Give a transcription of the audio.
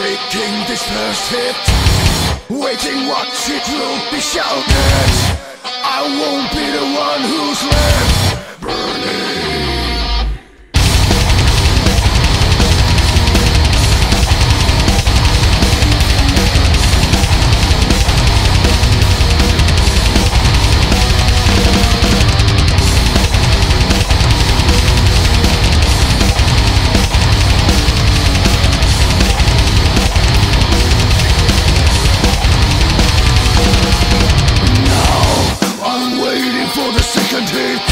taking this first hit. Waiting what it will be shouted. I won't be the one who's left. Burning the